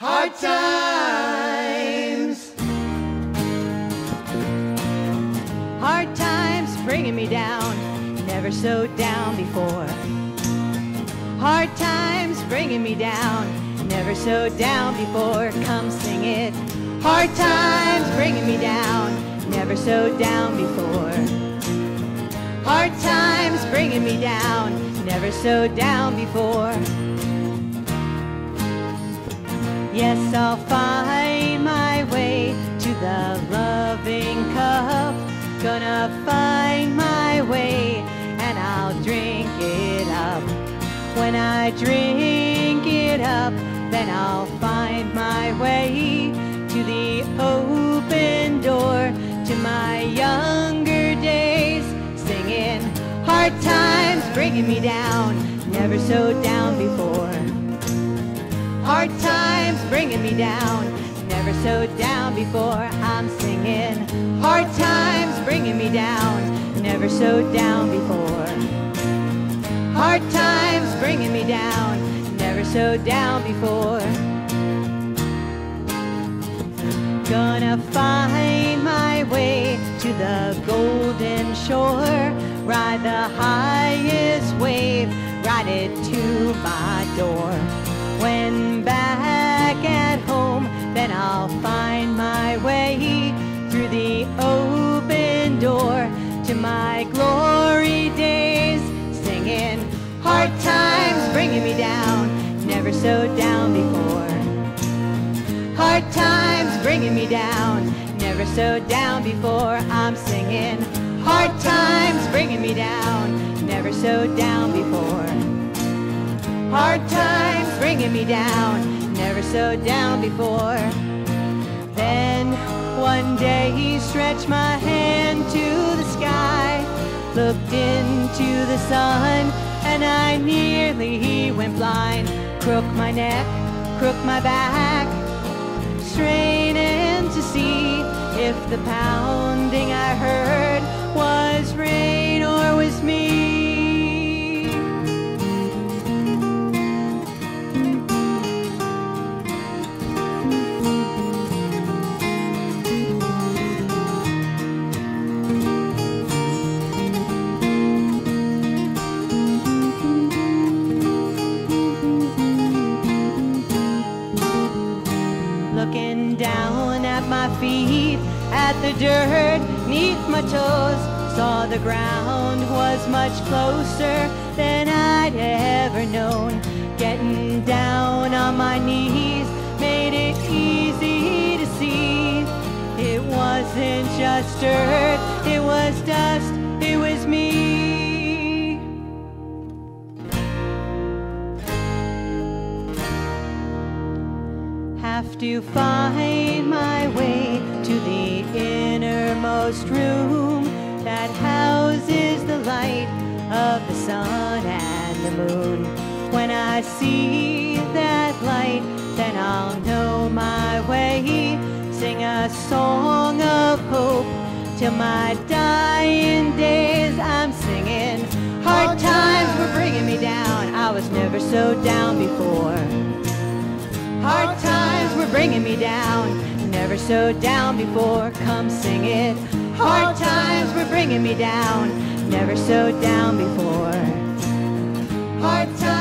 Hard times. Hard times bringing me down, never so down before. Hard times bringing me down, never so down before. Come sing it. Hard times bringing me down, never so down before. Hard times bringing me down, never so down before. Yes, I'll find my way to the loving cup. Gonna find my way and I'll drink it up. When I drink it up, then I'll find my way to the open door to my younger days. Singing hard times bringing me down, never so down before. Hard times bringing me down, never so down before. I'm singing. Hard times bringing me down, never so down before. Hard times bringing me down, never so down before. Gonna find my way to the golden shore, ride the highest wave, ride it to my door. Never so down before. Hard times bringing me down, never so down before. I'm singing hard times bringing me down, never so down before. Hard times bringing me down, never so down before. Then one day he stretched my hand to the sky, looked into the sun, and I nearly went blind. Crook my neck, crook my back, straining to see if the pounding I looking down at my feet, at the dirt neath my toes. Saw the ground was much closer than I'd ever known. Getting down on my knees made it easy to see. It wasn't just dirt, it was dust, have to find my way to the innermost room that houses the light of the sun and the moon. When I see that light, then I'll know my way. Sing a song of hope till my dying days. I'm singing. Hard times were bringing me down. I was never so down before. Hard times were bringing me down, never so down before. Come sing it. Hard times were bringing me down, never so down before. Hard times.